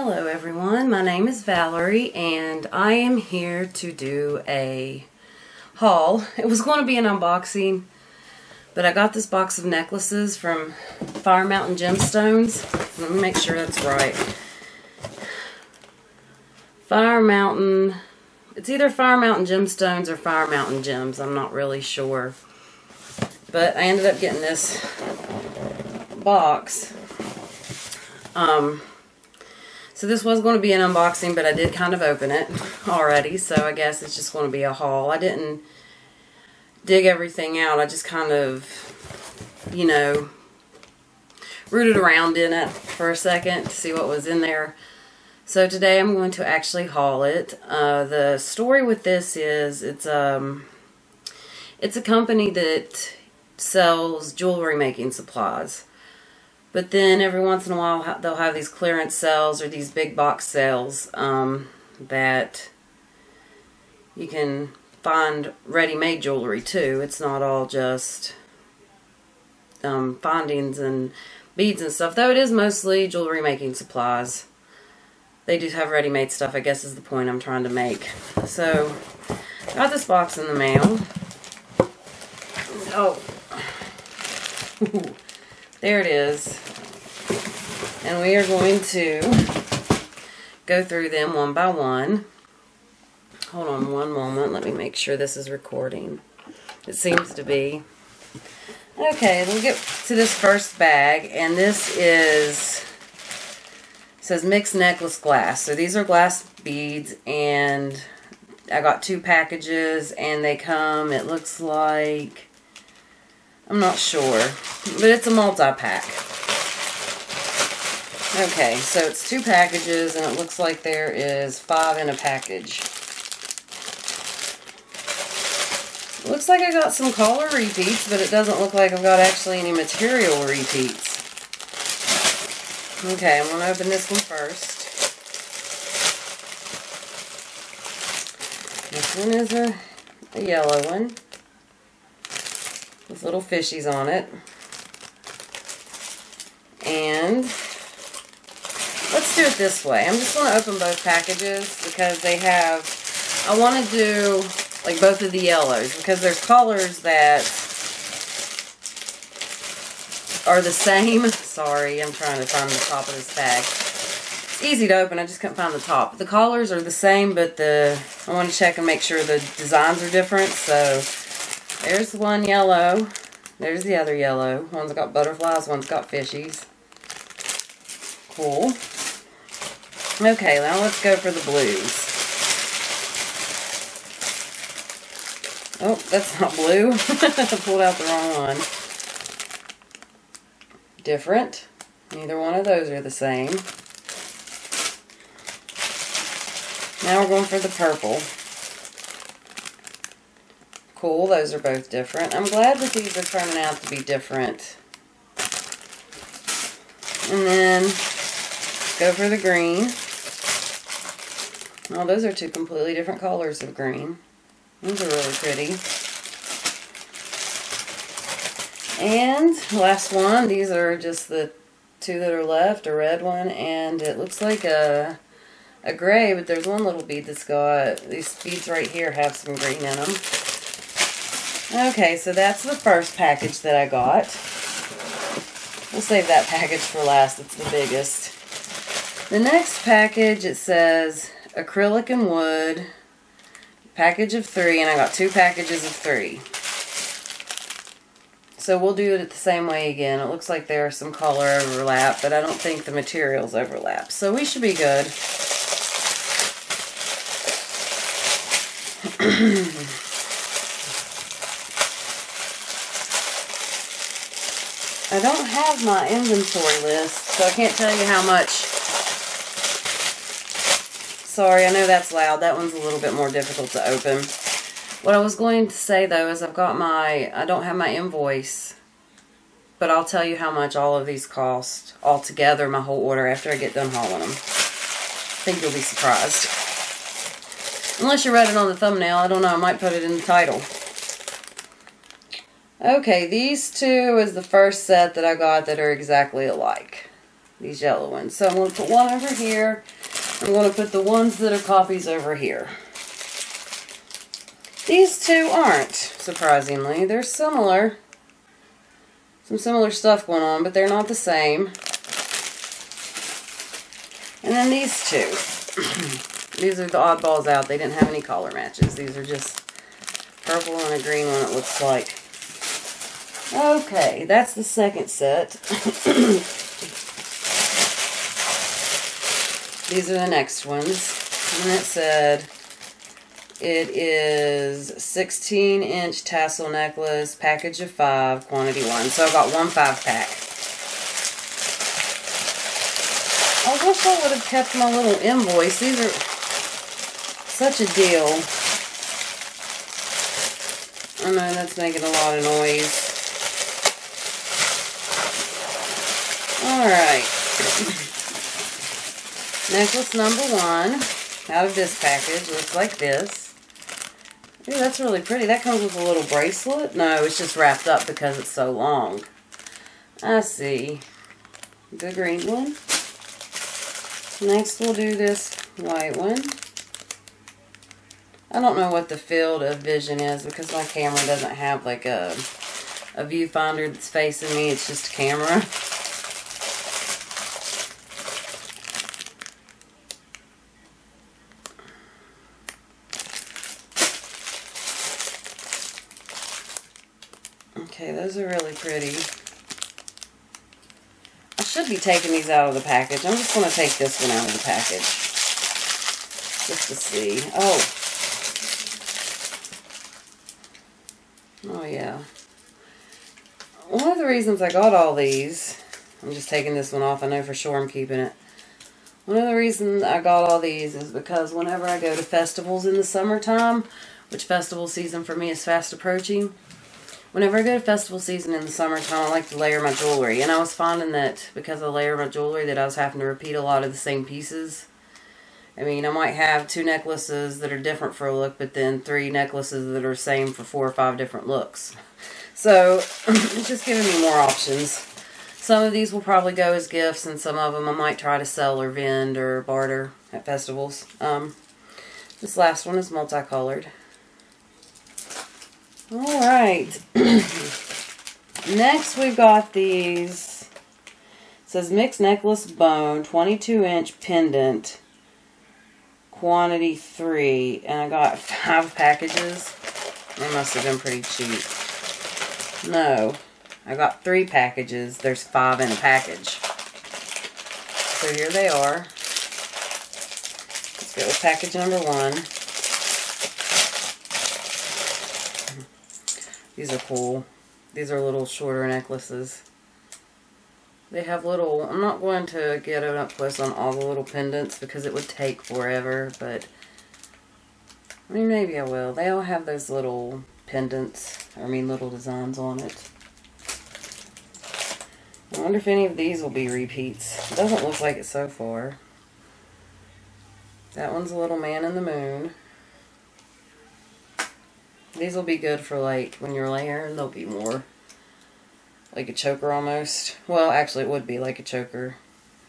Hello everyone, my name is Valeree and I am here to do a haul. It was going to be an unboxing, but I got this box of necklaces from Fire Mountain Gemstones. Let me make sure that's right. Fire Mountain, it's either Fire Mountain Gemstones or Fire Mountain Gems, I'm not really sure. But I ended up getting this box. Um, so this was going to be an unboxing, but I did kind of open it already, so I guess it's just going to be a haul. I didn't dig everything out. I just kind of, you know, rooted around in it for a second to see what was in there. So today I'm going to actually haul it. Uh, the story with this is it's um it's a company that sells jewelry making supplies. But then every once in a while they'll have these clearance sales or these big box sales um, that you can find ready-made jewelry too. It's not all just um, findings and beads and stuff, though it is mostly jewelry making supplies. They do have ready-made stuff, I guess is the point I'm trying to make. So, got this box in the mail. Oh. There it is. And we are going to go through them one by one. Hold on one moment. Let me make sure this is recording. It seems to be. Okay, we'll get to this first bag. And this is, says mixed necklace glass. So these are glass beads. And I got two packages. And they come, it looks like I'm not sure, but it's a multi-pack. Okay, so it's two packages, and it looks like there is five in a package. Looks like I got some color repeats, but it doesn't look like I've got actually any material repeats. Okay, I'm going to open this one first. This one is a, a yellow one with little fishies on it. And let's do it this way. I'm just going to open both packages because they have, I want to do like both of the yellows because there's colors that are the same. Sorry, I'm trying to find the top of this bag. It's easy to open, I just couldn't find the top. The collars are the same, but the I want to check and make sure the designs are different, so there's one yellow. There's the other yellow. One's got butterflies, one's got fishies. Cool. Okay, now let's go for the blues. Oh, that's not blue. I pulled out the wrong one. Different. Neither one of those are the same. Now we're going for the purple. Cool, those are both different. I'm glad that these are turning out to be different. And then go for the green. Oh, those are two completely different colors of green. Those are really pretty. And last one, these are just the two that are left, a red one, and it looks like a, a gray, but there's one little bead that's got, these beads right here have some green in them. Okay, so that's the first package that I got. We'll save that package for last. It's the biggest. The next package, it says acrylic and wood, package of three, and I got two packages of three. So we'll do it the same way again. It looks like there are some color overlap, but I don't think the materials overlap. So we should be good. I don't have my inventory list, so I can't tell you how much. Sorry, I know that's loud. That one's a little bit more difficult to open. What I was going to say, though, is I've got my, I don't have my invoice, but I'll tell you how much all of these cost altogether, my whole order, after I get done hauling them. I think you'll be surprised. Unless you read it on the thumbnail, I don't know, I might put it in the title. Okay, these two is the first set that I got that are exactly alike. These yellow ones. So I'm going to put one over here. I'm going to put the ones that are copies over here. These two aren't, surprisingly. They're similar. Some similar stuff going on, but they're not the same. And then these two. these are the oddballs out. They didn't have any color matches. These are just purple and a green one, it looks like. Okay, that's the second set. These are the next ones. And it said it is 16 inch tassel necklace, package of five, quantity one. So I got one five pack. I wish I would have kept my little invoice. These are such a deal. I know that's making a lot of noise. Alright. Necklace number one out of this package looks like this. Ooh, that's really pretty. That comes with a little bracelet. No, it's just wrapped up because it's so long. I see. The green one. Next we'll do this white one. I don't know what the field of vision is because my camera doesn't have like a, a viewfinder that's facing me. It's just a camera. Okay, those are really pretty. I be taking these out of the package. I'm just going to take this one out of the package. Just to see. Oh. Oh, yeah. One of the reasons I got all these, I'm just taking this one off. I know for sure I'm keeping it. One of the reasons I got all these is because whenever I go to festivals in the summertime, which festival season for me is fast approaching, whenever I go to festival season in the summertime, I like to layer my jewelry. And I was finding that because I layer my jewelry that I was having to repeat a lot of the same pieces. I mean, I might have two necklaces that are different for a look, but then three necklaces that are same for four or five different looks. So, it's just giving me more options. Some of these will probably go as gifts, and some of them I might try to sell or vend or barter at festivals. Um, this last one is multicolored. All right. Next, we've got these. It says mixed necklace bone, 22 inch pendant, quantity three, and I got five packages. They must have been pretty cheap. No, I got three packages. There's five in a package. So here they are. Let's go with package number one. These are cool. These are little shorter necklaces. They have little, I'm not going to get an up close on all the little pendants because it would take forever, but I mean, maybe I will. They all have those little pendants, I mean, little designs on it. I wonder if any of these will be repeats. It doesn't look like it so far. That one's a little man in the moon. These will be good for like when you're layering, they'll be more like a choker almost. Well, actually it would be like a choker.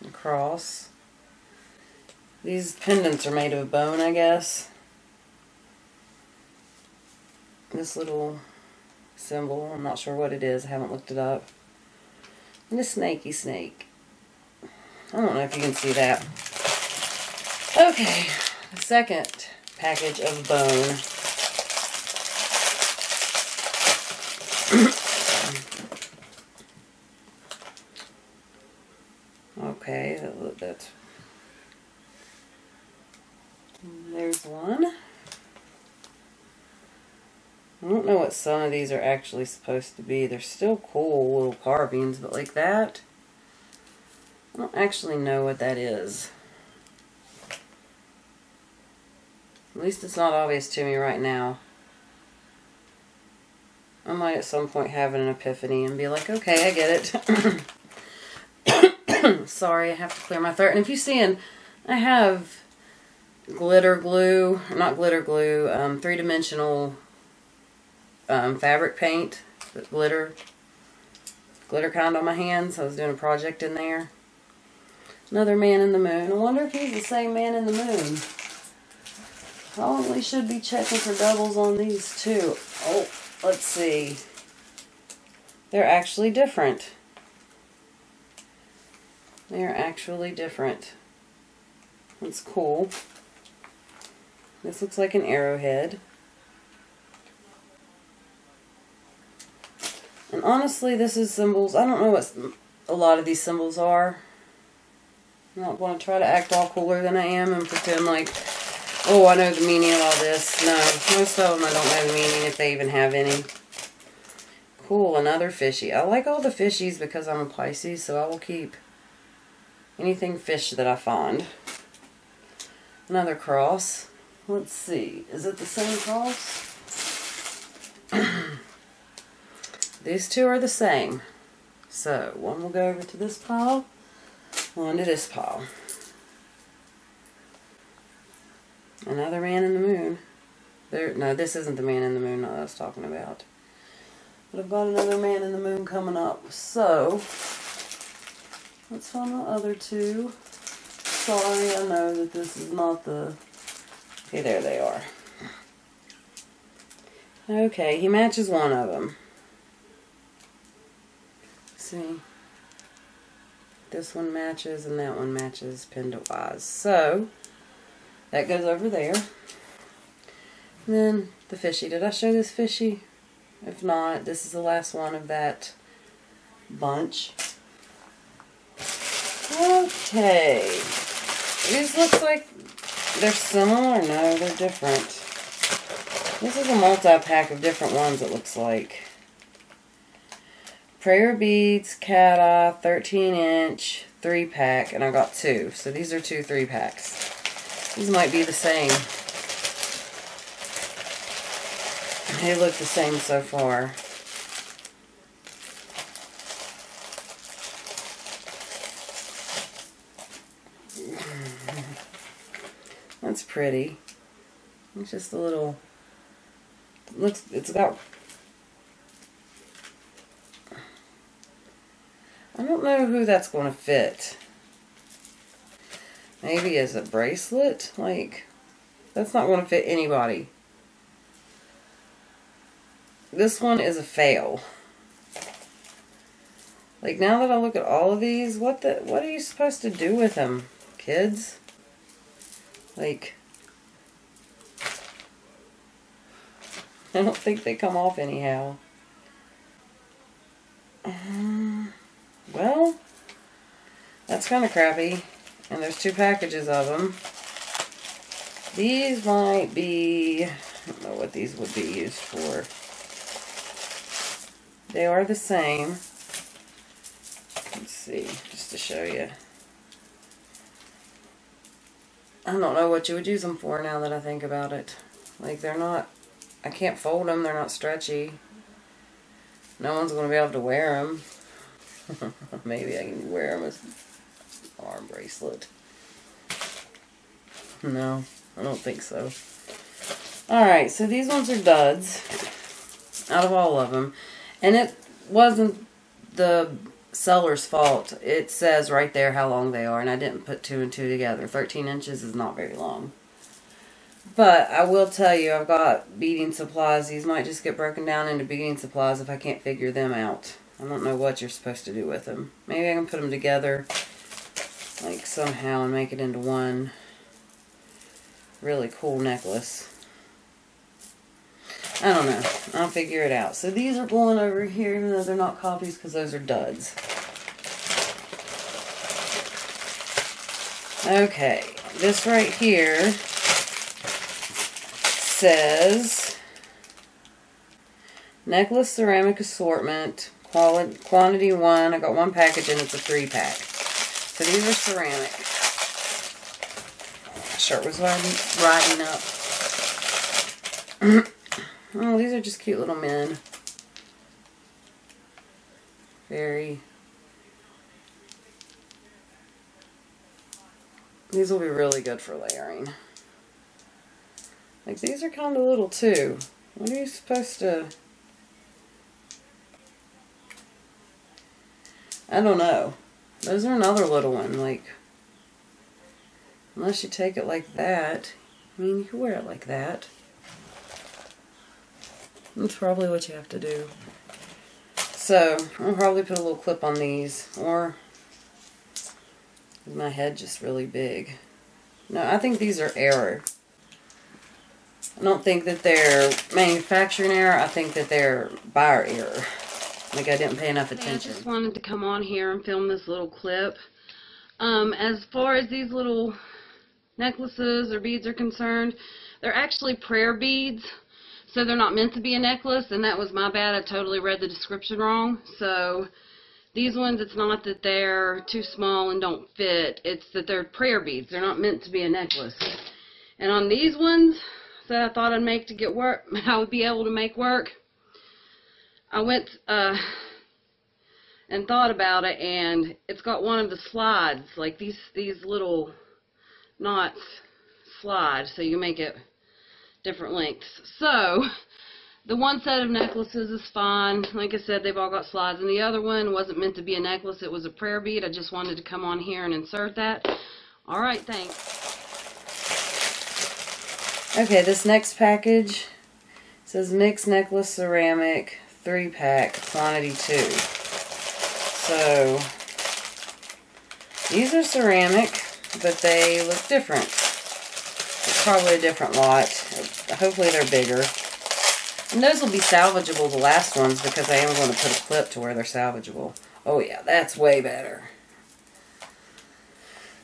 Across. These pendants are made of bone, I guess. This little symbol, I'm not sure what it is, I haven't looked it up. And a snaky snake. I don't know if you can see that. Okay, the second package of bone. okay, that's there's one. I don't know what some of these are actually supposed to be. They're still cool little carvings, but like that, I don't actually know what that is. At least it's not obvious to me right now. Might at some point have an epiphany and be like, okay, I get it. Sorry, I have to clear my throat. And if you see, in, I have glitter glue, not glitter glue, um, three-dimensional um, fabric paint, glitter, glitter kind on my hands. I was doing a project in there. Another man in the moon. I wonder if he's the same man in the moon. Probably should be checking for doubles on these too. Oh, let's see. They're actually different. They're actually different. That's cool. This looks like an arrowhead. And honestly, this is symbols. I don't know what a lot of these symbols are. I'm not going to try to act all cooler than I am and pretend like, oh, I know the meaning of all this. No, most of them I don't know the meaning if they even have any. Cool, another fishy. I like all the fishies because I'm a Pisces, so I will keep anything fish that I find. Another cross. Let's see. Is it the same cross? These two are the same. So, one will go over to this pile, one to this pile. Another man in the moon. There, no, this isn't the man in the moon that I was talking about. But I've got another man in the moon coming up. So, let's find the other two. Sorry, I know that this is not the... Okay, there they are. Okay, he matches one of them see. This one matches and that one matches pendant wise. So, that goes over there. And then the fishy. Did I show this fishy? If not, this is the last one of that bunch. Okay. These looks like they're similar. No, they're different. This is a multi-pack of different ones, it looks like. Prayer Beads, Cat Eye, 13 inch, 3 pack, and I got two. So these are two 3 packs. These might be the same. They look the same so far. That's pretty. It's just a little, looks, it's got I don't know who that's going to fit. Maybe as a bracelet? Like, that's not going to fit anybody. This one is a fail. Like, now that I look at all of these, what the, what are you supposed to do with them, kids? Like, I don't think they come off anyhow. Um, well, that's kind of crappy. And there's two packages of them. These might be, I don't know what these would be used for. They are the same. Let's see, just to show you. I don't know what you would use them for now that I think about it. Like, they're not, I can't fold them, they're not stretchy. No one's going to be able to wear them. Maybe I can wear them as arm bracelet. No, I don't think so. Alright, so these ones are duds out of all of them. And it wasn't the seller's fault. It says right there how long they are, and I didn't put two and two together. 13 inches is not very long. But I will tell you, I've got beading supplies. These might just get broken down into beading supplies if I can't figure them out. I don't know what you're supposed to do with them. Maybe I can put them together like somehow and make it into one really cool necklace. I don't know. I'll figure it out. So these are going over here even though they're not copies because those are duds. Okay. This right here says necklace ceramic assortment Quality, quantity one. I got one package and it's a three pack. So these are ceramic. Shirt was riding, riding up. oh, these are just cute little men. Very. These will be really good for layering. Like these are kind of little too. What are you supposed to... I don't know. Those are another little one. Like, Unless you take it like that. I mean, you can wear it like that. That's probably what you have to do. So, I'll probably put a little clip on these. Or, is my head just really big? No, I think these are error. I don't think that they're manufacturing error. I think that they're buyer error. Like I didn't pay enough attention. I just wanted to come on here and film this little clip. Um, as far as these little necklaces or beads are concerned, they're actually prayer beads. So they're not meant to be a necklace, and that was my bad. I totally read the description wrong. So these ones, it's not that they're too small and don't fit. It's that they're prayer beads. They're not meant to be a necklace. And on these ones that I thought I'd make to get work, I would be able to make work, I went uh, and thought about it, and it's got one of the slides, like these these little knots slide, so you make it different lengths. So, the one set of necklaces is fine. Like I said, they've all got slides. And the other one wasn't meant to be a necklace. It was a prayer bead. I just wanted to come on here and insert that. All right, thanks. Okay, this next package says mixed necklace ceramic, three pack, quantity two. So, these are ceramic, but they look different. It's probably a different lot. Hopefully they're bigger. And those will be salvageable, the last ones, because I am going to put a clip to where they're salvageable. Oh yeah, that's way better.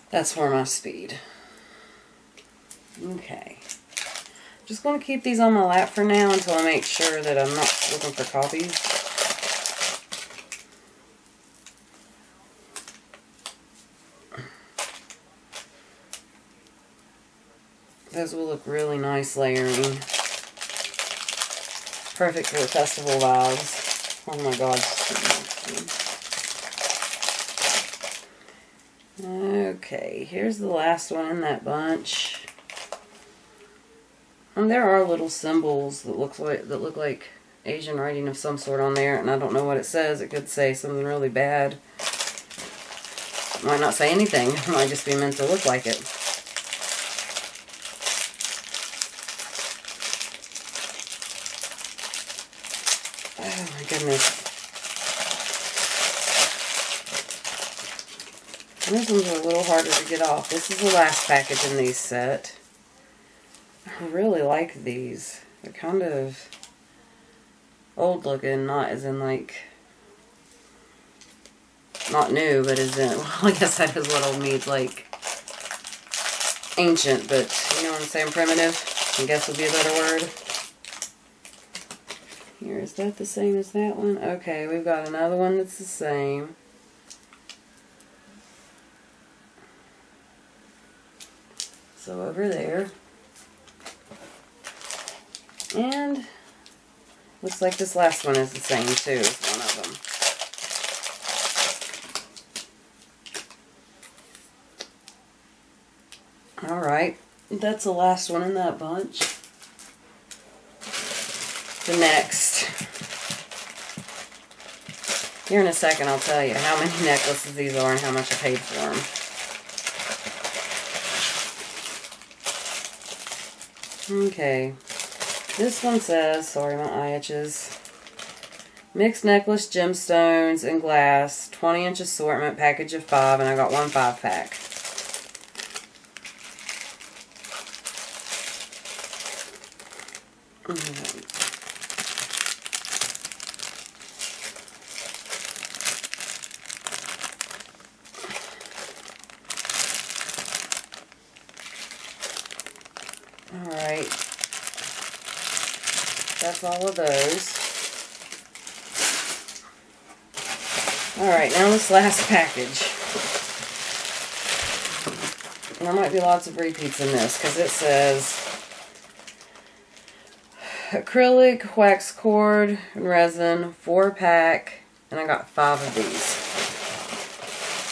That's for my speed. Okay. Just going to keep these on my lap for now until I make sure that I'm not looking for copies. Those will look really nice layering. Perfect for festival vibes. Oh my god. Okay, here's the last one in that bunch. And there are little symbols that look like that look like Asian writing of some sort on there, and I don't know what it says. It could say something really bad. Might not say anything. Might just be meant to look like it. Oh my goodness. These ones a little harder to get off. This is the last package in these set. I really like these. They're kind of old looking, not as in like, not new, but as in, well, I guess that is what old means, like ancient, but you know what I'm saying, primitive, I guess would be a better word. Here, is that the same as that one? Okay, we've got another one that's the same. So over there. And looks like this last one is the same too, one of them. Alright, that's the last one in that bunch. The next. Here in a second I'll tell you how many necklaces these are and how much I paid for them. Okay, this one says, sorry, my eye itches. Mixed necklace, gemstones, and glass. 20 inch assortment, package of five, and I got one five pack. Alright. That's all of those. Alright, now this last package. There might be lots of repeats in this because it says acrylic, wax cord, and resin, four pack, and I got five of these.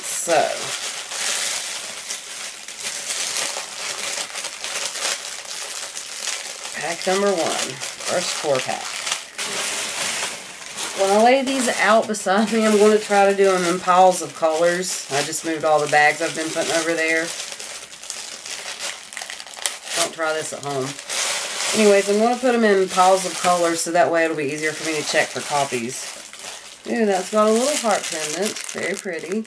So, pack number one. First four pack. When I lay these out beside me, I'm going to try to do them in piles of colors. I just moved all the bags I've been putting over there. Don't try this at home. Anyways, I'm going to put them in piles of colors so that way it'll be easier for me to check for copies. Ooh, that's got a little heart pendant. Very pretty.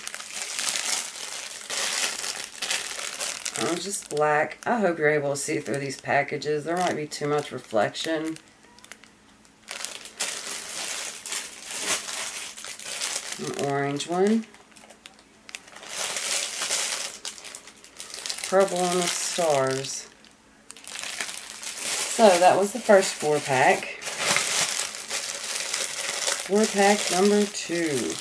Just black. I hope you're able to see through these packages. There might be too much reflection. An orange one. Purple on the stars. So that was the first four pack. Four pack number two.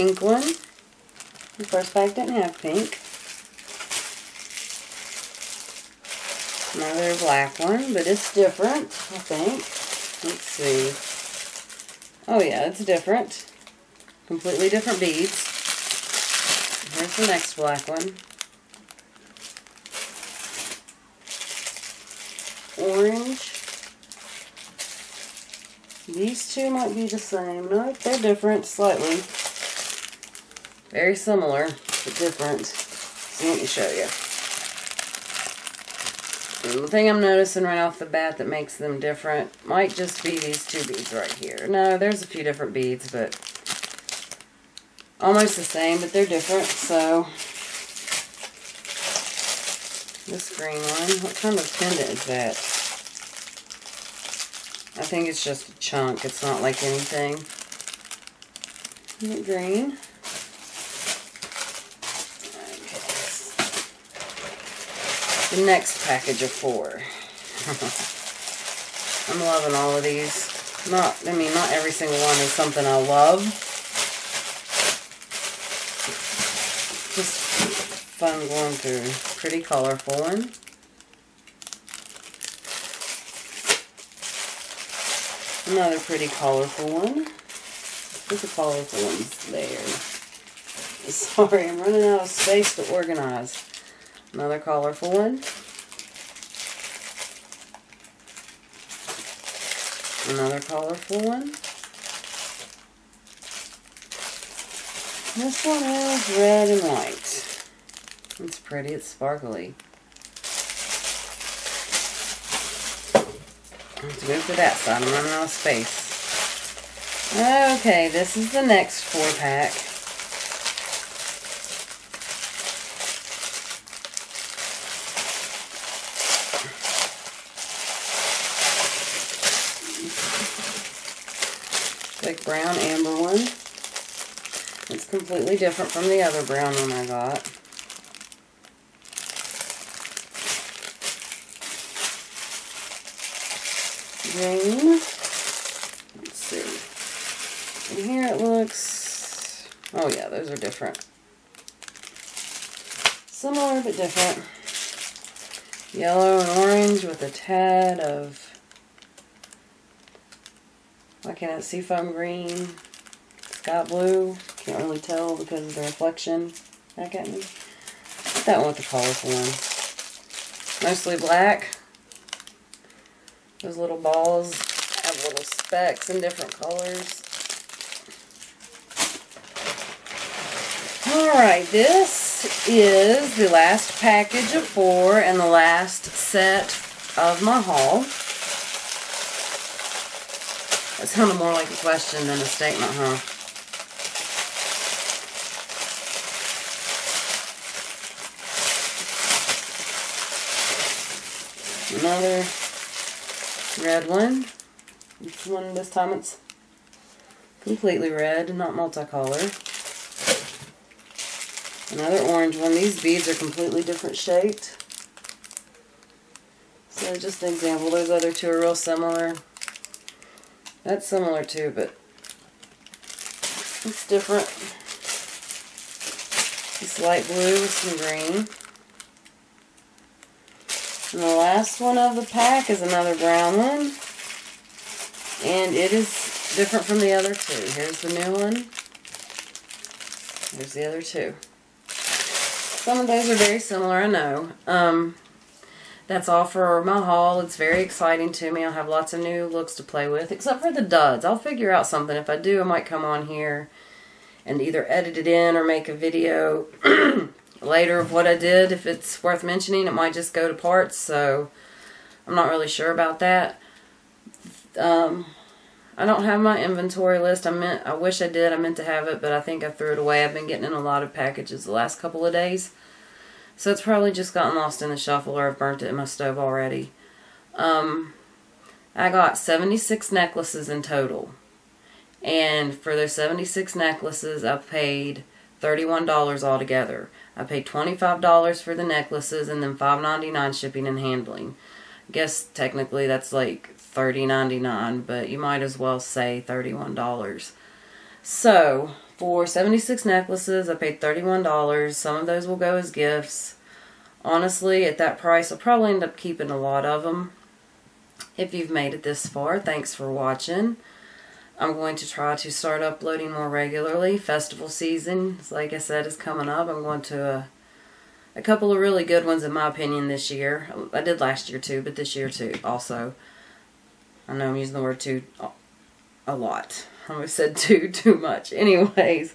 Pink one. The first bag didn't have pink. Another black one, but it's different, I think. Let's see. Oh yeah, it's different. Completely different beads. Here's the next black one. Orange. These two might be the same. No, they're different slightly. Very similar, but different. So let me show you. The thing I'm noticing right off the bat that makes them different might just be these two beads right here. No, there's a few different beads, but almost the same, but they're different. So this green one, what kind of pendant is that? I think it's just a chunk. It's not like anything. Is it Green. The next package of four. I'm loving all of these. Not, I mean, not every single one is something I love. Just fun going through. Pretty colorful one. Another pretty colorful one. Put the colorful ones there. Sorry, I'm running out of space to organize. Another colorful one. Another colorful one. This one is red and white. It's pretty, it's sparkly. Let's move to that side, I'm running out of space. Okay, this is the next four pack. Big brown amber one. It's completely different from the other brown one I got. Green. Let's see. And here it looks... Oh yeah, those are different. Similar but different. Yellow and orange with a tad of Why can't I see foam green, sky blue. Can't really tell because of the reflection back at me. that one with the colorful one. Mostly black. Those little balls have little specks in different colors. Alright, this is the last package of four and the last set of my haul. That sounded more like a question than a statement, huh? Another red one. This one, this time it's completely red, not multicolor. Another orange one. These beads are completely different shaped. So just an example, those other two are real similar. That's similar too, but it's different. It's light blue with some green. And the last one of the pack is another brown one. And it is different from the other two. Here's the new one. Here's the other two. Some of those are very similar, I know. Um, that's all for my haul. It's very exciting to me. I'll have lots of new looks to play with, except for the duds. I'll figure out something. If I do, I might come on here and either edit it in or make a video later of what I did. If it's worth mentioning, it might just go to parts, so I'm not really sure about that. Um, I don't have my inventory list. I meant I wish I did. I meant to have it, but I think I threw it away. I've been getting in a lot of packages the last couple of days. So it's probably just gotten lost in the shuffle or I've burnt it in my stove already. Um, I got 76 necklaces in total. And for those 76 necklaces, I paid $31 altogether. I paid $25 for the necklaces and then $5.99 shipping and handling. I guess technically that's like $30.99, but you might as well say $31. So, for 76 necklaces, I paid $31. Some of those will go as gifts. Honestly, at that price, I'll probably end up keeping a lot of them. If you've made it this far, thanks for watching. I'm going to try to start uploading more regularly. Festival season, like I said, is coming up. I'm going to a, a couple of really good ones, in my opinion, this year. I did last year too, but this year too, also. I know I'm using the word too a lot. I almost said too too much. Anyways,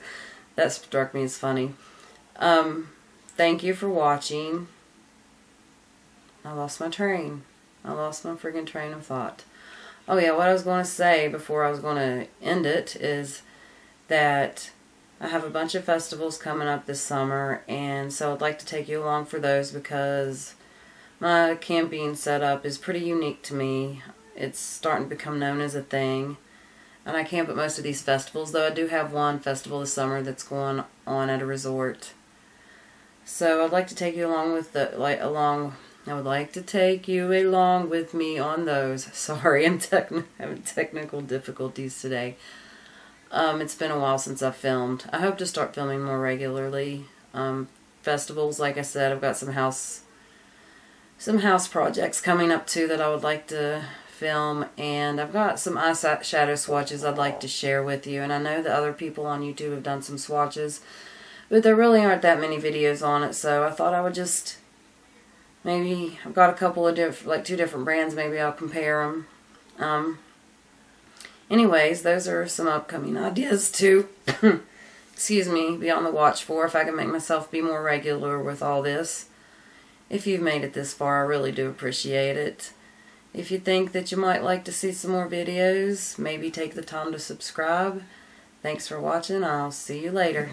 that struck me as funny. Um, thank you for watching. I lost my train. I lost my friggin' train of thought. Oh yeah, what I was going to say before I was going to end it is that I have a bunch of festivals coming up this summer, and so I'd like to take you along for those because my camping setup is pretty unique to me. It's starting to become known as a thing. And I camp at most of these festivals, though I do have one festival this summer that's going on at a resort. So I'd like to take you along with the like along. I would like to take you along with me on those. Sorry, I'm techn having technical difficulties today. Um, it's been a while since I've filmed. I hope to start filming more regularly. Um, festivals, like I said, I've got some house some house projects coming up too that I would like to film and I've got some eyeshadow swatches I'd like to share with you and I know that other people on YouTube have done some swatches but there really aren't that many videos on it so I thought I would just maybe I've got a couple of different like two different brands maybe I'll compare them um, anyways those are some upcoming ideas to excuse me be on the watch for if I can make myself be more regular with all this if you've made it this far I really do appreciate it if you think that you might like to see some more videos, maybe take the time to subscribe. Thanks for watching. I'll see you later.